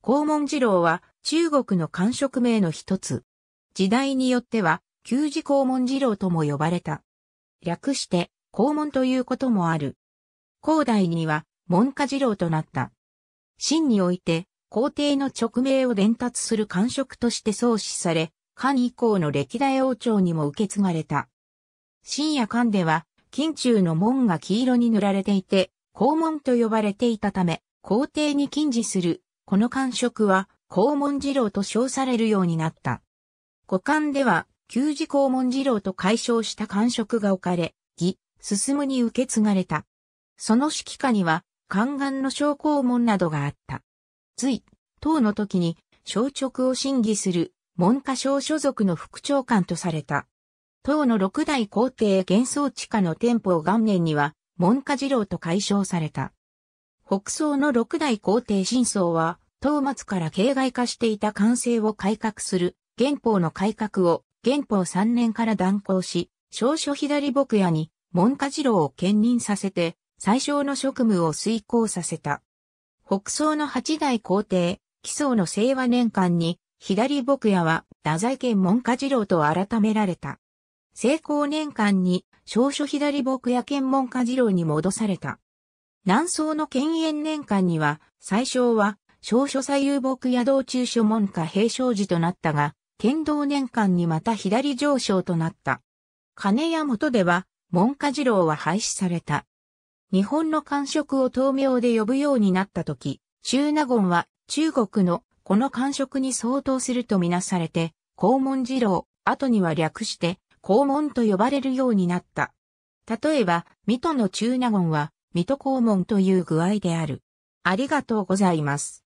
黄門次郎は中国の官職名の一つ。時代によっては、旧字黄門次郎とも呼ばれた。略して、黄門ということもある。後代には、門下次郎となった。真において、皇帝の直命を伝達する官職として創始され、漢以降の歴代王朝にも受け継がれた。深夜漢では、金中の門が黄色に塗られていて、黄門と呼ばれていたため、皇帝に禁じする、この官職は、黄門次郎と称されるようになった。五漢では、旧字黄門次郎と解消した官職が置かれ、義、進むに受け継がれた。その指揮下には、宦官の小黄門などがあった。隋、唐の時に、小直を審議する、文科省所属の副長官とされた。唐の六代皇帝幻想地下の天保元年には、文科次郎と解消された。北宋の六代皇帝新宗は、唐末から形骸化していた官制を改革する、元法の改革を、元法3年から断行し、少書左牧屋に、文科次郎を兼任させて、最小の職務を遂行させた。北宋の八代皇帝、紀宋の清和年間に、左牧屋は、太宰県文科次郎と改められた。成功年間に、少書左牧屋県文科次郎に戻された。南宋の建炎年間には、最小は、少書左右牧屋道中書門下平昌寺となったが、剣道年間にまた左上昇となった。金屋元では、文科次郎は廃止された。日本の官職を豆苗で呼ぶようになった時、中納言は中国のこの官職に相当するとみなされて、黄門次郎、後には略して黄門と呼ばれるようになった。例えば、水戸の中納言は、水戸黄門という具合である。ありがとうございます。